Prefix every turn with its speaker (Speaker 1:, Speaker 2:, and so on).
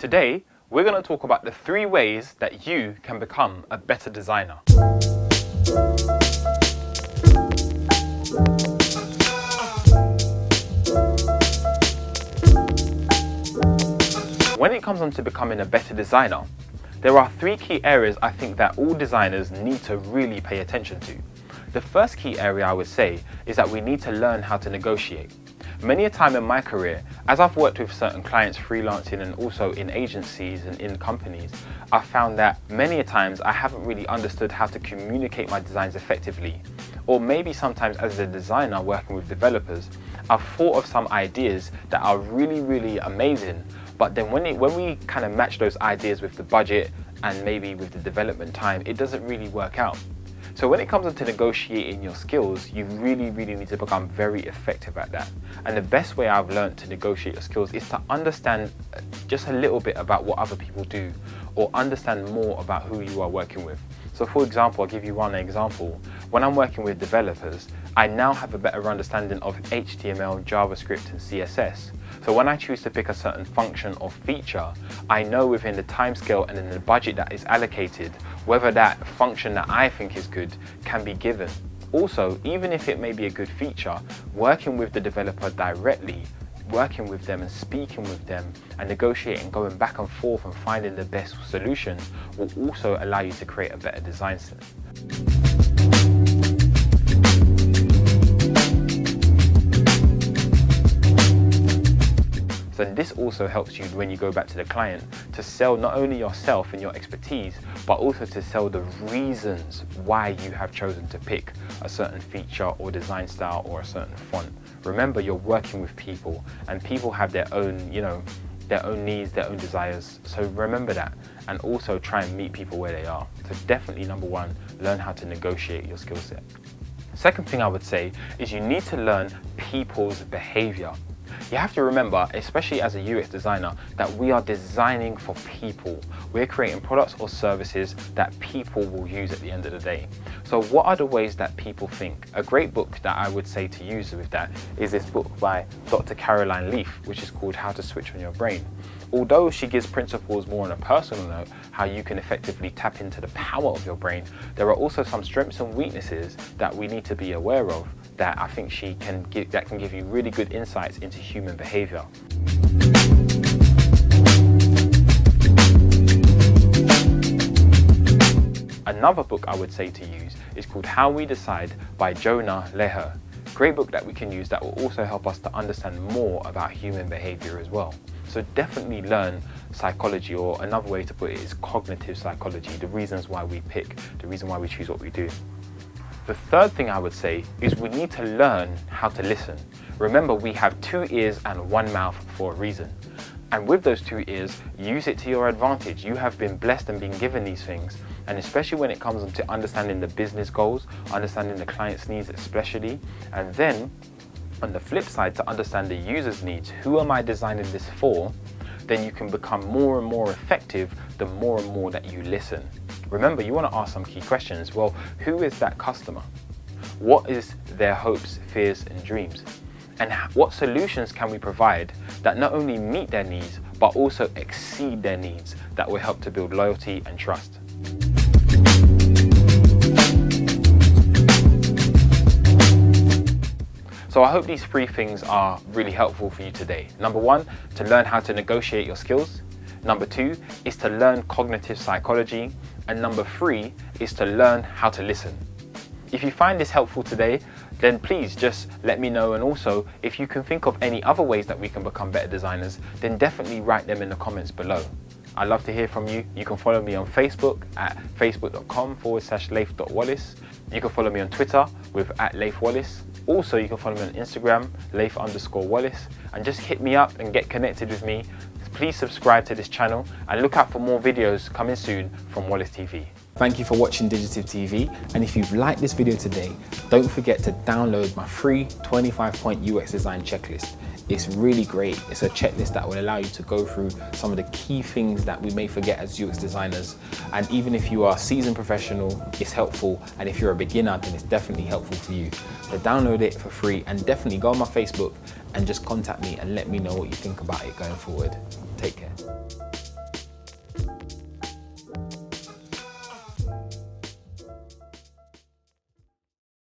Speaker 1: Today, we're going to talk about the three ways that you can become a better designer. When it comes on to becoming a better designer, there are three key areas I think that all designers need to really pay attention to. The first key area I would say is that we need to learn how to negotiate. Many a time in my career, as I've worked with certain clients freelancing and also in agencies and in companies, I've found that many a times I haven't really understood how to communicate my designs effectively. Or maybe sometimes as a designer working with developers, I've thought of some ideas that are really, really amazing, but then when, it, when we kind of match those ideas with the budget and maybe with the development time, it doesn't really work out. So when it comes to negotiating your skills, you really, really need to become very effective at that. And the best way I've learned to negotiate your skills is to understand uh, just a little bit about what other people do or understand more about who you are working with. So for example, I'll give you one example. When I'm working with developers, I now have a better understanding of HTML, JavaScript and CSS. So when I choose to pick a certain function or feature, I know within the timescale and in the budget that is allocated, whether that function that I think is good can be given. Also, even if it may be a good feature, working with the developer directly, working with them and speaking with them and negotiating, going back and forth and finding the best solution will also allow you to create a better design set. And this also helps you when you go back to the client to sell not only yourself and your expertise, but also to sell the reasons why you have chosen to pick a certain feature or design style or a certain font. Remember, you're working with people and people have their own, you know, their own needs, their own desires. So remember that and also try and meet people where they are. So definitely number one, learn how to negotiate your skill set. Second thing I would say is you need to learn people's behavior. You have to remember, especially as a UX designer, that we are designing for people. We're creating products or services that people will use at the end of the day. So what are the ways that people think? A great book that I would say to use with that is this book by Dr. Caroline Leaf, which is called How to Switch on Your Brain. Although she gives principles more on a personal note, how you can effectively tap into the power of your brain, there are also some strengths and weaknesses that we need to be aware of that I think she can give, that can give you really good insights into human behavior. Another book I would say to use is called How We Decide by Jonah Lehrer. Great book that we can use that will also help us to understand more about human behavior as well. So definitely learn psychology or another way to put it is cognitive psychology, the reasons why we pick, the reason why we choose what we do. The third thing I would say is we need to learn how to listen. Remember, we have two ears and one mouth for a reason. And with those two ears, use it to your advantage. You have been blessed and been given these things. And especially when it comes to understanding the business goals, understanding the client's needs especially, and then on the flip side, to understand the user's needs, who am I designing this for? Then you can become more and more effective the more and more that you listen. Remember, you want to ask some key questions. Well, who is that customer? What is their hopes, fears, and dreams? And what solutions can we provide that not only meet their needs, but also exceed their needs that will help to build loyalty and trust? So I hope these three things are really helpful for you today. Number one, to learn how to negotiate your skills. Number two is to learn cognitive psychology. And number three is to learn how to listen. If you find this helpful today, then please just let me know. And also, if you can think of any other ways that we can become better designers, then definitely write them in the comments below. I'd love to hear from you. You can follow me on Facebook at facebook.com forward slash laith.wallace. You can follow me on Twitter with at Laith Wallace. Also, you can follow me on Instagram, Laith underscore Wallace, and just hit me up and get connected with me please subscribe to this channel and look out for more videos coming soon from Wallace TV. Thank you for watching Digitive TV and if you've liked this video today, don't forget to download my free 25 point UX design checklist. It's really great. It's a checklist that will allow you to go through some of the key things that we may forget as UX designers. And even if you are a seasoned professional, it's helpful. And if you're a beginner, then it's definitely helpful for you. So download it for free and definitely go on my Facebook and just contact me and let me know what you think about it going forward. Take care.